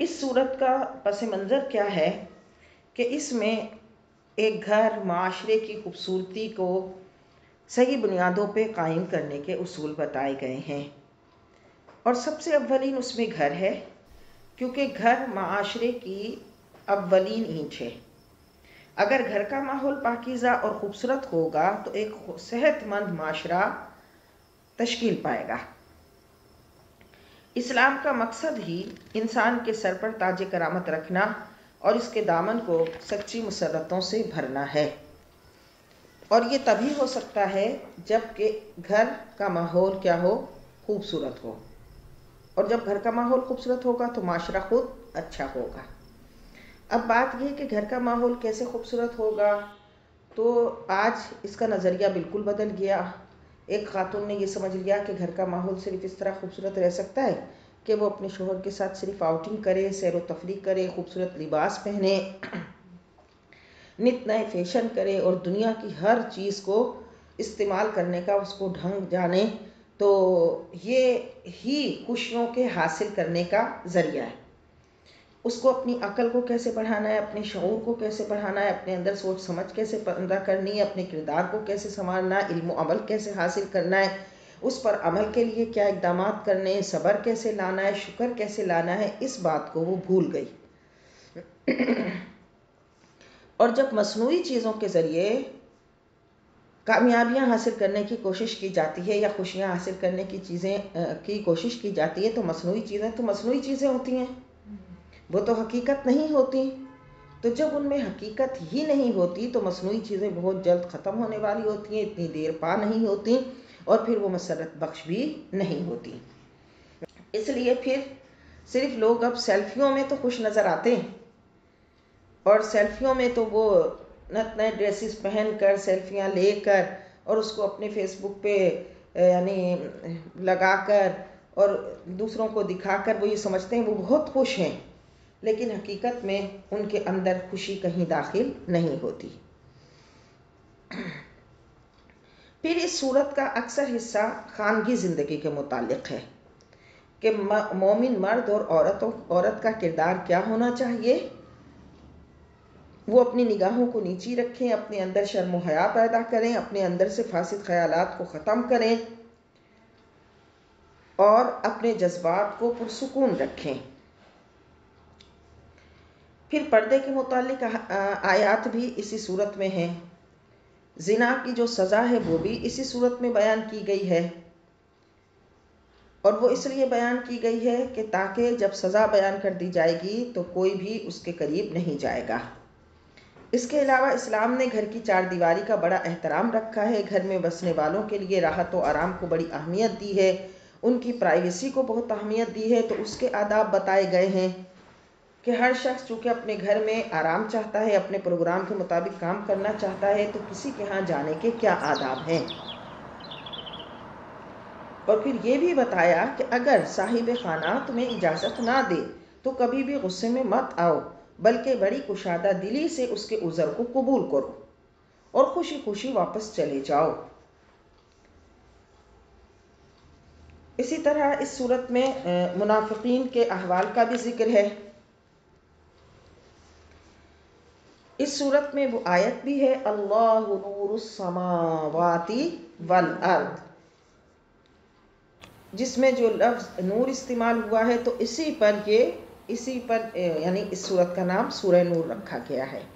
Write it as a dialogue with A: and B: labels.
A: इस सूरत का पस मंज़र क्या है कि इसमें एक घर माशरे की खूबसूरती को सही बुनियादों पे कायम करने के उसूल बताए गए हैं। और सबसे अव्वलीन उसमें घर है, क्योंकि घर माशरे की अव्वलीन ईंच है। अगर घर का माहौल पाकिज़ा और ख़ूबसूरत होगा तो एक सेहतमंद माशरा तश्कील पाएगा। इस्लाम का मकसद ही इंसान के सर पर ताज करामत रखना और इसके दामन को सच्ची मसरतों से भरना है। और ये तभी हो सकता है जबकि घर का माहौल क्या हो? खूबसूरत हो। और जब घर का माहौल खूबसूरत होगा तो माशरा खुद अच्छा होगा। अब बात यह कि घर का माहौल कैसे खूबसूरत होगा तो आज इसका नज़रिया बिल्कुल बदल गया। एक खातून ने यह समझ लिया कि घर का माहौल सिर्फ़ इस तरह खूबसूरत रह सकता है कि वो अपने शोहर के साथ सिर्फ़ आउटिंग करे, सैर व तफरी करे, खूबसूरत लिबास पहने, नित नए फ़ैशन करे और दुनिया की हर चीज़ को इस्तेमाल करने का उसको ढंग जाने तो ये ही खुशियों के हासिल करने का ज़रिया है। उसको अपनी अकल को कैसे बढ़ाना है, अपने शूर को कैसे बढ़ाना है, अपने अंदर सोच समझ कैसे पैदा करनी है, अपने किरदार को कैसे संभालना है, इल्म अमल कैसे हासिल करना है, उस पर अमल के लिए क्या इकदाम करने हैं, सब्र कैसे लाना है, शुक्र कैसे लाना है, इस बात को वो भूल गई। और जब मसनू चीज़ों के ज़रिए कामयाबियाँ हासिल करने की कोशिश की जाती है या खुशियाँ हासिल करने की चीज़ें की कोशिश की जाती है तो मसनू चीज़ें तो मसनू चीज़ें होती हैं। वो तो हकीकत नहीं होती। तो जब उनमें हकीकत ही नहीं होती तो मसनू चीज़ें बहुत जल्द ख़त्म होने वाली होती हैं, इतनी देर पा नहीं होती और फिर वो मसरत बख्श भी नहीं होती। इसलिए फिर सिर्फ़ लोग अब सेल्फियों में तो खुश नज़र आते हैं। और सेल्फियों में तो वो नत नए ड्रेसेस पहन कर सेल्फियाँ लेकर और उसको अपने फेसबुक पे यानी लगा कर और दूसरों को दिखा कर वो ये समझते हैं, वो बहुत खुश हैं। लेकिन हकीकत में उनके अंदर खुशी कहीं दाखिल नहीं होती। फिर इस सूरत का अक्सर हिस्सा खानगी ज़िंदगी के मुतालिक है कि मोमिन मर्द और औरतों, औरत का किरदार क्या होना चाहिए? वो अपनी निगाहों को नीची रखें, अपने अंदर शर्म हया पैदा करें, अपने अंदर से फासिद ख्याल को ख़त्म करें और अपने जज्बात को पुरसकून रखें। फिर पर्दे के मुतालिक आयात भी इसी सूरत में हैं। जिना की जो सज़ा है वो भी इसी सूरत में बयान की गई है। और वो इसलिए बयान की गई है कि ताकि जब सज़ा बयान कर दी जाएगी तो कोई भी उसके करीब नहीं जाएगा। इसके अलावा इस्लाम ने घर की चार दीवारी का बड़ा एहतराम रखा है। घर में बसने वालों के लिए राहत व आराम को बड़ी अहमियत दी है। उनकी प्राइवेसी को बहुत अहमियत दी है। तो उसके आदाब बताए गए हैं। कि हर शख्स चूँकि अपने घर में आराम चाहता है, अपने प्रोग्राम के मुताबिक काम करना चाहता है तो किसी के यहाँ जाने के क्या आदाब हैं? और फिर ये भी बताया कि अगर साहिब खाना तुम्हें इजाज़त ना दे तो कभी भी गुस्से में मत आओ, बल्कि बड़ी कुशादा दिली से उसके उज़र को कबूल करो और खुशी खुशी वापस चले जाओ। इसी तरह इस सूरत में मुनाफिकीन के अहवाल का भी ज़िक्र है। इस सूरत में वो आयत भी है, अल्लाह नूरसमावाती वल अर्द। जिसमें जो लफ्ज़ नूर इस्तेमाल हुआ है तो इसी पर ये, इसी पर, यानी इस सूरत का नाम सूर्य नूर रखा गया है।